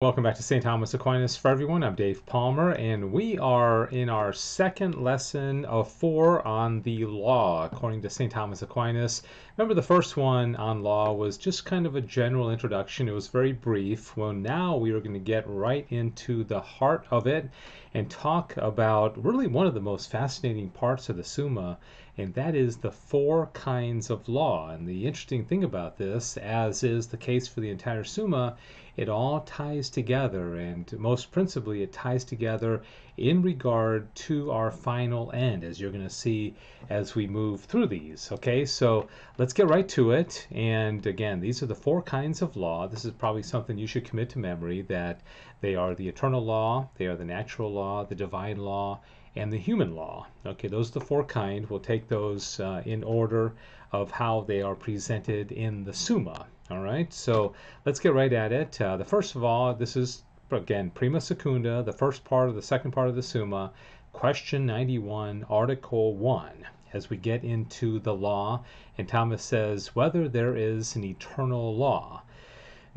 Welcome back to St. Thomas Aquinas for everyone. I'm Dave Palmer, and we are in our second lesson of four on the law, according to St. Thomas Aquinas. Remember, the first one on law was just kind of a general introduction, it was very brief. Well, now we are going to get right into the heart of it and talk about really one of the most fascinating parts of the Summa, and that is the four kinds of law. And the interesting thing about this, as is the case for the entire Summa, it all ties together, and most principally, it ties together in regard to our final end, as you're going to see as we move through these. Okay, so let's get right to it. And again, these are the four kinds of law. This is probably something you should commit to memory that they are the eternal law, they are the natural law, the divine law, and the human law. Okay, those are the four kind. We'll take those uh, in order of how they are presented in the Summa. All right, so let's get right at it. Uh, the first of all, this is again prima secunda, the first part of the second part of the Summa, question 91, article 1. As we get into the law, and Thomas says whether there is an eternal law.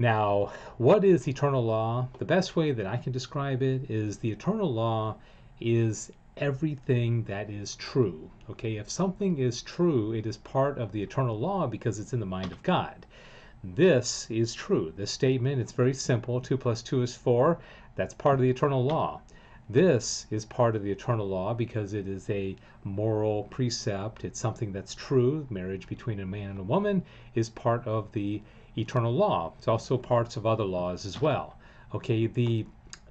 Now, what is eternal law? The best way that I can describe it is the eternal law is everything that is true. Okay, if something is true, it is part of the eternal law because it's in the mind of God. This is true. This statement, it's very simple. 2 plus 2 is 4. That's part of the eternal law. This is part of the eternal law because it is a moral precept. It's something that's true. Marriage between a man and a woman is part of the eternal law. It's also parts of other laws as well. Okay, the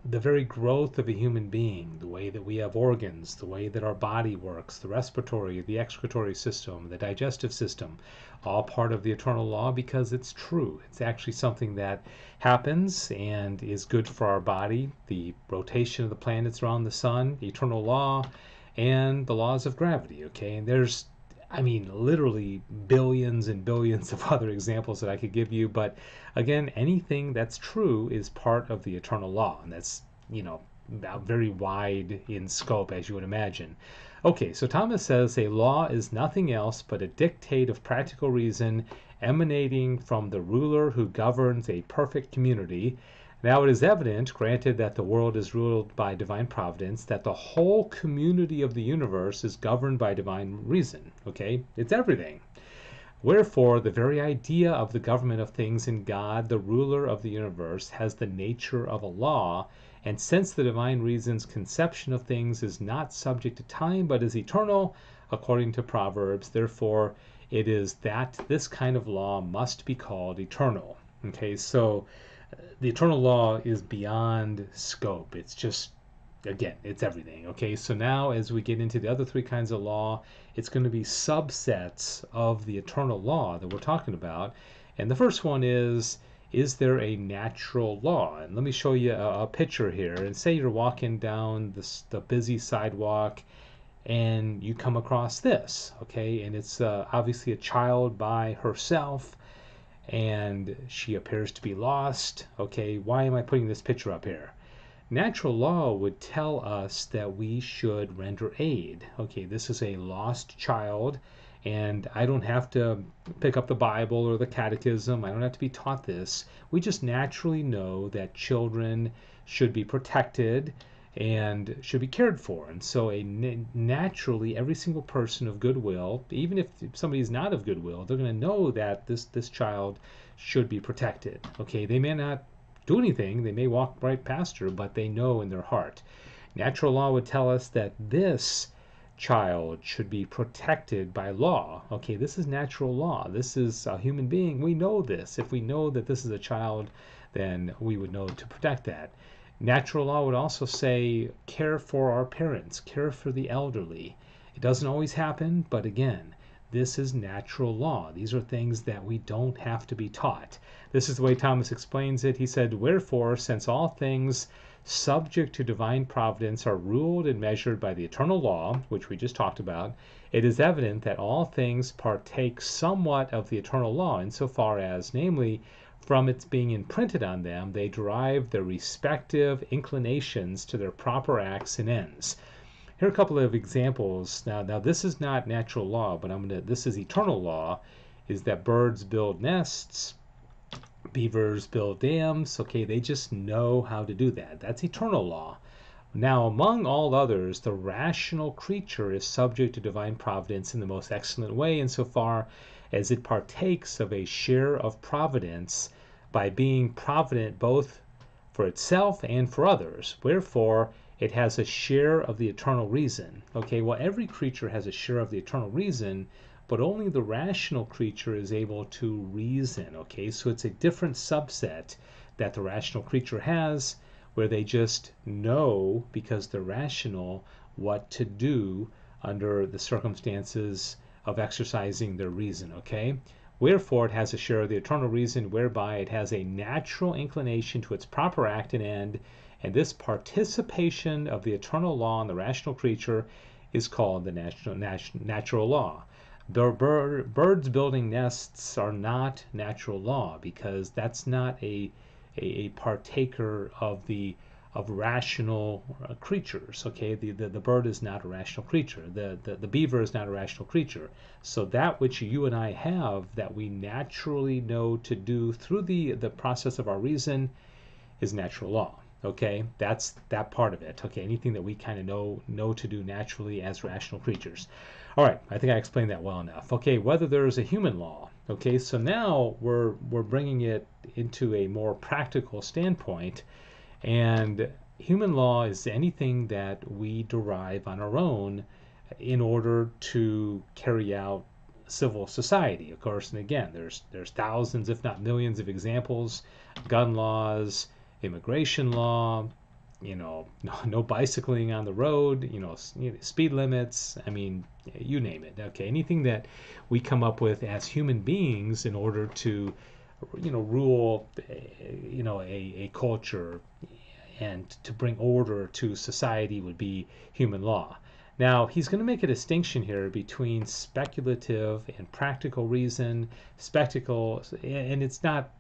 the very growth of a human being, the way that we have organs, the way that our body works, the respiratory, the excretory system, the digestive system, all part of the eternal law because it's true. It's actually something that happens and is good for our body. The rotation of the planets around the sun, eternal law, and the laws of gravity. Okay, and there's I mean, literally billions and billions of other examples that I could give you. But again, anything that's true is part of the eternal law. And that's, you know, uh, very wide in scope, as you would imagine. Okay, so Thomas says a law is nothing else but a dictate of practical reason emanating from the ruler who governs a perfect community now it is evident, granted that the world is ruled by divine providence, that the whole community of the universe is governed by divine reason. Okay? It's everything. Wherefore, the very idea of the government of things in God, the ruler of the universe, has the nature of a law, and since the divine reason's conception of things is not subject to time but is eternal, according to Proverbs, therefore it is that this kind of law must be called eternal. Okay, so the eternal law is beyond scope. It's just again, it's everything. Okay, so now as we get into the other three kinds of law, it's going to be subsets of the eternal law that we're talking about. And the first one is is there a natural law? And let me show you a, a picture here. And say you're walking down this, the busy sidewalk and you come across this, okay? And it's uh, obviously a child by herself and she appears to be lost. Okay, why am I putting this picture up here? Natural law would tell us that we should render aid. Okay, this is a lost child, and I don't have to pick up the Bible or the catechism. I don't have to be taught this. We just naturally know that children should be protected and should be cared for. And so, a naturally, every single person of goodwill, even if somebody's not of goodwill, they're going to know that this this child should be protected. Okay, they may not do anything, they may walk right past her, but they know in their heart. Natural law would tell us that this child should be protected by law. Okay, this is natural law. This is a human being. We know this. If we know that this is a child, then we would know to protect that. Natural law would also say care for our parents, care for the elderly. It doesn't always happen, but again, this is natural law. These are things that we don't have to be taught. This is the way Thomas explains it. He said, Wherefore, since all things subject to divine providence are ruled and measured by the eternal law, which we just talked about, it is evident that all things partake somewhat of the eternal law, insofar as, namely, from its being imprinted on them, they derive their respective inclinations to their proper acts and ends. Here are a couple of examples. Now, now this is not natural law, but I'm gonna. This is eternal law, is that birds build nests, beavers build dams. Okay, they just know how to do that. That's eternal law. Now, among all others, the rational creature is subject to divine providence in the most excellent way insofar as it partakes of a share of providence by being provident both for itself and for others. Wherefore, it has a share of the eternal reason. Okay, well, every creature has a share of the eternal reason, but only the rational creature is able to reason. Okay, so it's a different subset that the rational creature has where they just know because they're rational what to do under the circumstances of exercising their reason. Okay, Wherefore it has a share of the eternal reason, whereby it has a natural inclination to its proper act and end, and this participation of the eternal law in the rational creature is called the natural, natural law birds building nests are not natural law because that's not a, a, a partaker of the of rational uh, creatures okay? The, the, the bird is not a rational creature. The, the the beaver is not a rational creature. So that which you and i have that we naturally know to do through the the process of our reason is natural law okay? That's that part of it okay? Anything that we kind of know know to do naturally as rational creatures. All right i think i explained that well enough. Okay whether there is a human law okay? So now we're we're bringing it into a more practical standpoint and human law is anything that we derive on our own in order to carry out civil society of course and again there's there's thousands if not millions of examples gun laws immigration law, you know, no, no bicycling on the road, you know, speed limits. I mean, you name it. Okay, anything that we come up with as human beings in order to, you know, rule, you know, a, a culture and to bring order to society would be human law. Now, he's going to make a distinction here between speculative and practical reason. Spectacle, and it's not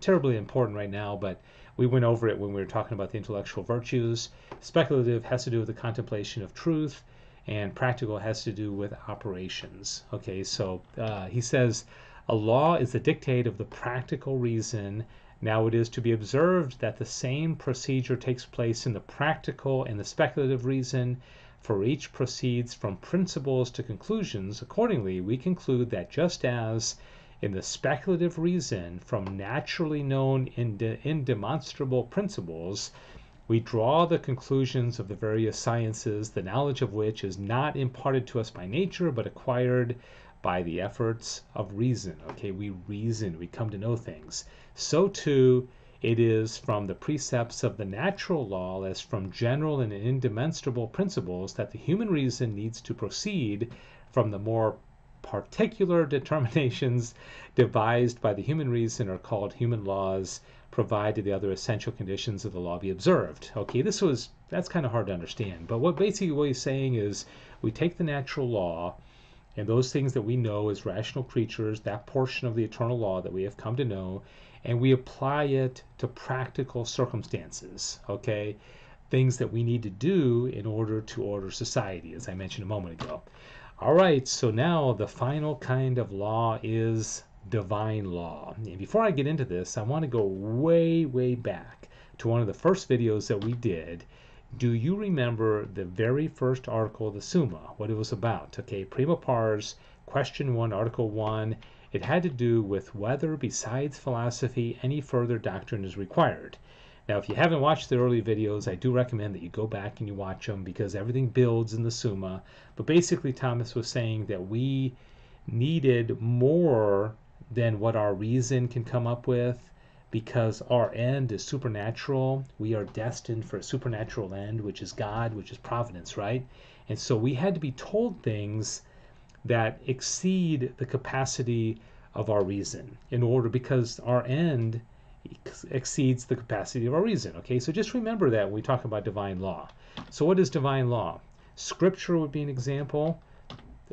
terribly important right now, but we went over it when we were talking about the intellectual virtues. Speculative has to do with the contemplation of truth, and practical has to do with operations. Okay, so uh, he says a law is the dictate of the practical reason. Now it is to be observed that the same procedure takes place in the practical and the speculative reason, for each proceeds from principles to conclusions. Accordingly, we conclude that just as in the speculative reason from naturally known and indemonstrable principles, we draw the conclusions of the various sciences, the knowledge of which is not imparted to us by nature, but acquired by the efforts of reason. Okay, we reason, we come to know things. So too, it is from the precepts of the natural law as from general and indemonstrable principles that the human reason needs to proceed from the more particular determinations devised by the human reason are called human laws, provided the other essential conditions of the law be observed. Okay, this was that's kind of hard to understand, but what basically what he's saying is we take the natural law and those things that we know as rational creatures, that portion of the eternal law that we have come to know, and we apply it to practical circumstances. Okay, things that we need to do in order to order society, as I mentioned a moment ago. All right, so now the final kind of law is divine law. And before I get into this, I want to go way, way back to one of the first videos that we did. Do you remember the very first article of the Summa, what it was about? Okay, prima pars, question one, article one. It had to do with whether, besides philosophy, any further doctrine is required. Now, if you haven't watched the early videos, I do recommend that you go back and you watch them because everything builds in the Summa. But basically, Thomas was saying that we needed more than what our reason can come up with because our end is supernatural. We are destined for a supernatural end, which is God, which is providence, right? And so we had to be told things that exceed the capacity of our reason in order because our end exceeds the capacity of our reason. Okay, so just remember that when we talk about divine law. So, what is divine law? Scripture would be an example.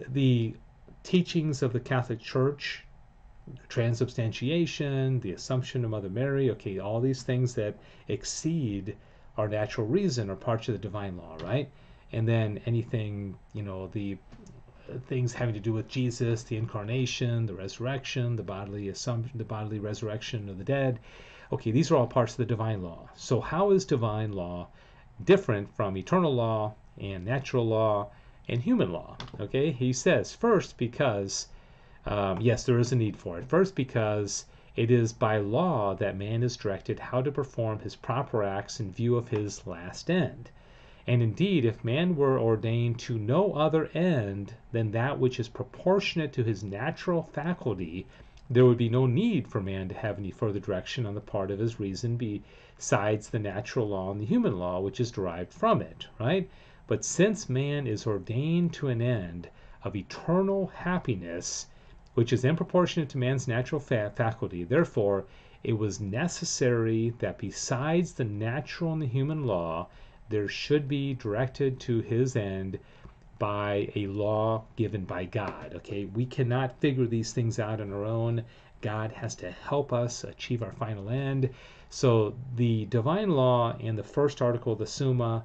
The teachings of the Catholic Church, transubstantiation, the Assumption of Mother Mary, okay, all these things that exceed our natural reason are parts of the divine law, right? And then anything, you know, the things having to do with Jesus, the incarnation, the resurrection, the bodily assumption, the bodily resurrection of the dead. Okay, these are all parts of the divine law. So how is divine law different from eternal law and natural law and human law? Okay, he says first because um, yes, there is a need for it. First because it is by law that man is directed how to perform his proper acts in view of his last end. And indeed, if man were ordained to no other end than that which is proportionate to his natural faculty, there would be no need for man to have any further direction on the part of his reason besides the natural law and the human law which is derived from it, right? But since man is ordained to an end of eternal happiness, which is in proportionate to man's natural fa- faculty, therefore, it was necessary that besides the natural and the human law, there should be directed to his end by a law given by God. Okay, we cannot figure these things out on our own. God has to help us achieve our final end. So the divine law and the first article of the Summa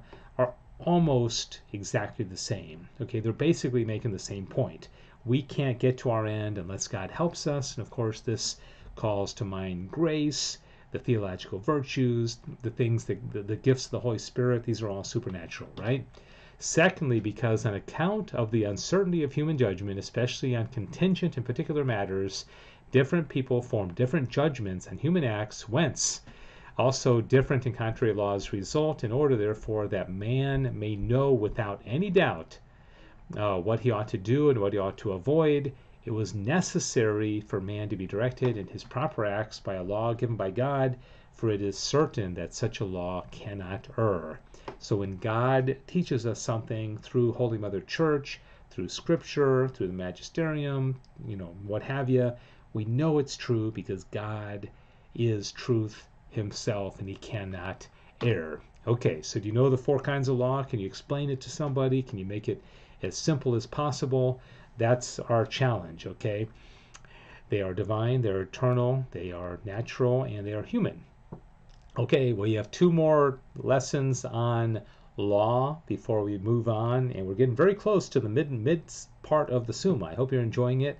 almost exactly the same. Okay, they're basically making the same point. We can't get to our end unless God helps us. And of course, this calls to mind grace the theological virtues, the things, that, the, the gifts of the Holy Spirit, these are all supernatural, right? Secondly, because on account of the uncertainty of human judgment, especially on contingent and particular matters, different people form different judgments on human acts, whence also different and contrary laws result, in order, therefore, that man may know without any doubt uh, what he ought to do and what he ought to avoid, it was necessary for man to be directed in his proper acts by a law given by God, for it is certain that such a law cannot err. So when God teaches us something through Holy Mother Church, through Scripture, through the Magisterium, you know, what have you, we know it's true because God is truth himself and he cannot err. Okay, so do you know the four kinds of law? Can you explain it to somebody? Can you make it as simple as possible? That's our challenge, okay? They are divine, they're eternal, they are natural, and they are human. Okay, well, you have two more lessons on law before we move on, and we're getting very close to the mid mid part of the Summa. I hope you're enjoying it.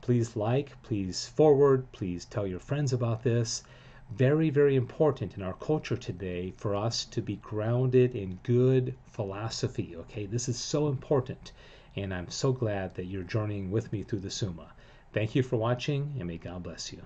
Please like, please forward, please tell your friends about this. Very, very important in our culture today for us to be grounded in good philosophy. Okay, this is so important and I'm so glad that you're journeying with me through the Summa. Thank you for watching, and may God bless you.